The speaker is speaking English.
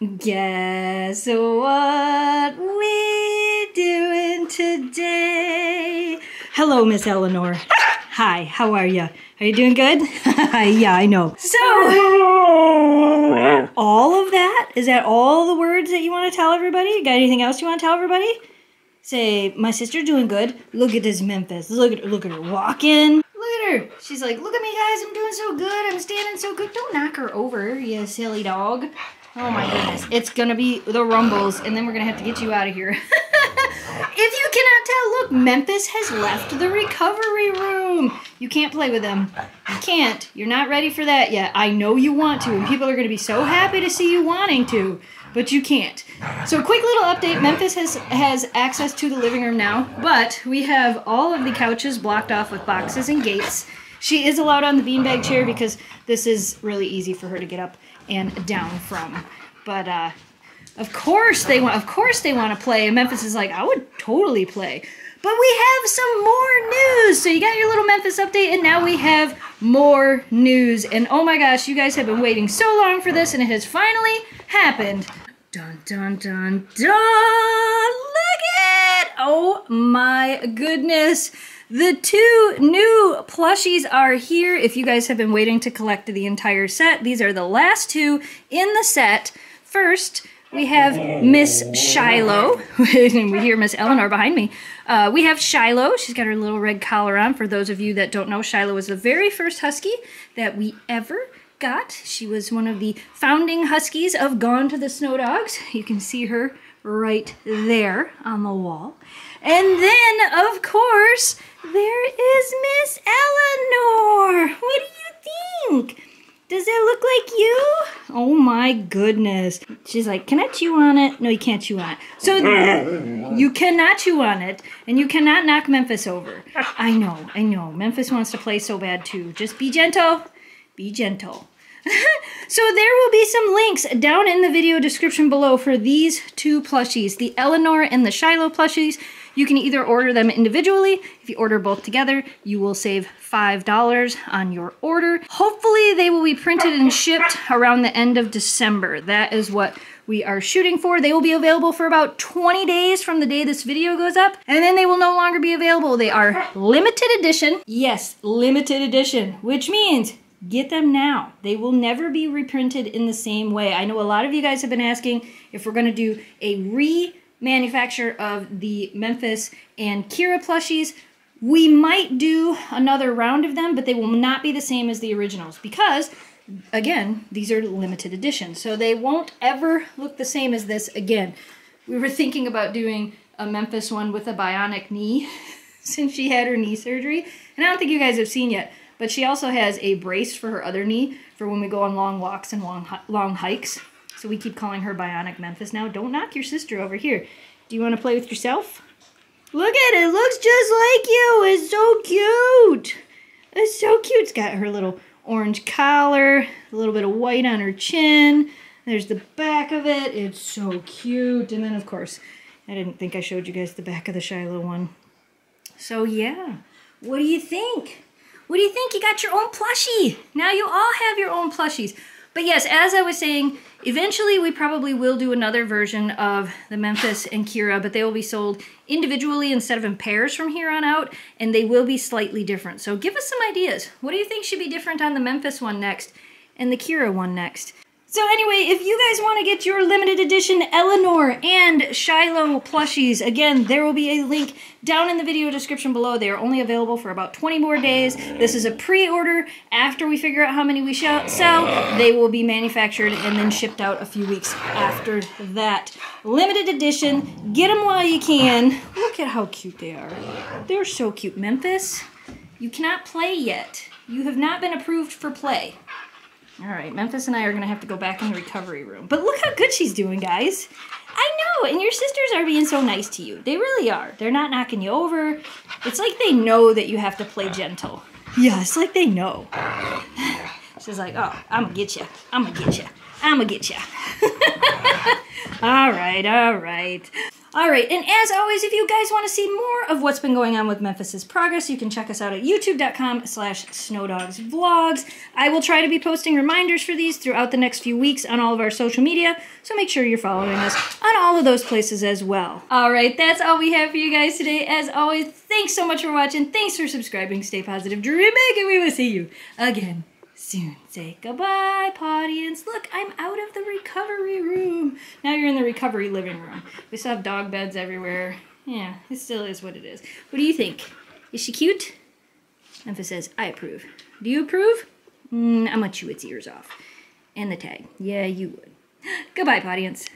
Guess what we're doing today? Hello, Miss Eleanor. Hi, how are you? Are you doing good? yeah, I know. So, all of that? Is that all the words that you want to tell everybody? Got anything else you want to tell everybody? Say, my sister's doing good. Look at this Memphis. Look at her. Look at her walking. Look at her. She's like, look at me, guys. I'm doing so good. I'm standing so good. Don't knock her over, you silly dog. Oh my goodness. It's gonna be the rumbles, and then we're gonna have to get you out of here. if you cannot tell, look, Memphis has left the recovery room. You can't play with them. You can't. You're not ready for that yet. I know you want to, and people are gonna be so happy to see you wanting to, but you can't. So quick little update, Memphis has, has access to the living room now, but we have all of the couches blocked off with boxes and gates. She is allowed on the beanbag chair because this is really easy for her to get up and down from. But uh, of course they want. Of course they want to play. And Memphis is like, I would totally play. But we have some more news. So you got your little Memphis update, and now we have more news. And oh my gosh, you guys have been waiting so long for this, and it has finally happened. Dun dun dun dun! Look at! it! Oh my goodness. The two new plushies are here. If you guys have been waiting to collect the entire set, these are the last two in the set. First, we have Miss Shiloh, we hear Miss Eleanor behind me. Uh, we have Shiloh. She's got her little red collar on. For those of you that don't know, Shiloh was the very first husky that we ever got. She was one of the founding huskies of Gone to the Snow Dogs. You can see her right there on the wall. And then, of course, there is Miss Eleanor. What do you think? Does it look like you? Oh my goodness. She's like, can I chew on it? No, you can't chew on it. So you cannot chew on it, and you cannot knock Memphis over. I know, I know. Memphis wants to play so bad too. Just be gentle. Be gentle. so there will be some links down in the video description below for these two plushies, the Eleanor and the Shiloh plushies. You can either order them individually. If you order both together, you will save $5 on your order. Hopefully they will be printed and shipped around the end of December. That is what we are shooting for. They will be available for about 20 days from the day this video goes up, and then they will no longer be available. They are limited edition. Yes, limited edition, which means get them now. They will never be reprinted in the same way. I know a lot of you guys have been asking if we're going to do a re manufacture of the Memphis and Kira plushies. We might do another round of them, but they will not be the same as the originals because, again, these are limited edition. So they won't ever look the same as this again. We were thinking about doing a Memphis one with a bionic knee since she had her knee surgery. And I don't think you guys have seen yet, but she also has a brace for her other knee for when we go on long walks and long, long hikes. So we keep calling her Bionic Memphis now. Don't knock your sister over here. Do you want to play with yourself? Look at it. it looks just like you. It's so cute. It's so cute. It's got her little orange collar, a little bit of white on her chin. There's the back of it. It's so cute. And then, of course, I didn't think I showed you guys the back of the Shiloh one. So, yeah. What do you think? What do you think? You got your own plushie. Now you all have your own plushies. But yes, as I was saying, eventually we probably will do another version of the Memphis and Kira, but they will be sold individually instead of in pairs from here on out, and they will be slightly different. So give us some ideas. What do you think should be different on the Memphis one next and the Kira one next? So anyway, if you guys want to get your limited edition Eleanor and Shiloh plushies, again, there will be a link down in the video description below. They are only available for about 20 more days. This is a pre-order. After we figure out how many we shall sell, they will be manufactured and then shipped out a few weeks after that. Limited edition. Get them while you can. Look at how cute they are. They're so cute. Memphis, you cannot play yet. You have not been approved for play. All right, Memphis and I are going to have to go back in the recovery room. But look how good she's doing, guys. I know, and your sisters are being so nice to you. They really are. They're not knocking you over. It's like they know that you have to play gentle. Yeah, it's like they know. She's like, oh, I'm going to get you. I'm going to get you. I'm going to get you. all right, all right. All right, and as always, if you guys want to see more of what's been going on with Memphis's progress, you can check us out at youtube.com slash snowdogsvlogs. I will try to be posting reminders for these throughout the next few weeks on all of our social media, so make sure you're following us on all of those places as well. All right, that's all we have for you guys today. As always, thanks so much for watching. Thanks for subscribing. Stay positive, dream big, and we will see you again soon. Say goodbye, audience. Look, I'm out of the recovery room. Now you're in the recovery living room. We still have dog beds everywhere. Yeah, it still is what it is. What do you think? Is she cute? Memphis says, I approve. Do you approve? Mm, I'm gonna chew its ears off. And the tag. Yeah, you would. Goodbye, audience.